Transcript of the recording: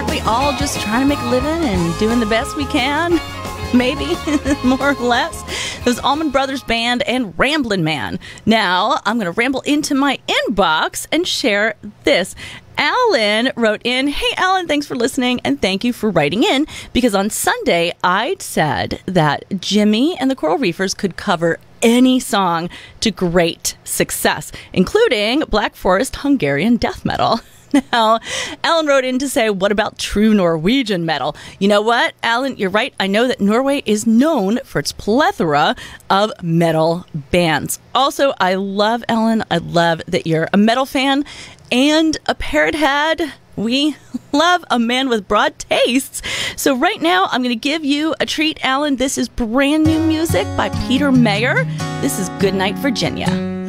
aren't we all just trying to make a living and doing the best we can? Maybe, more or less. Those Allman Brothers Band and Ramblin' Man. Now, I'm going to ramble into my inbox and share this. Alan wrote in, Hey, Alan, thanks for listening and thank you for writing in because on Sunday I said that Jimmy and the Coral Reefers could cover any song to great success, including Black Forest Hungarian death metal. Now, Alan wrote in to say, What about true Norwegian metal? You know what, Alan, you're right. I know that Norway is known for its plethora of metal bands. Also, I love, Alan, I love that you're a metal fan and a parrot head. We love a man with broad tastes. So, right now, I'm going to give you a treat, Alan. This is brand new music by Peter Mayer. This is Goodnight, Virginia.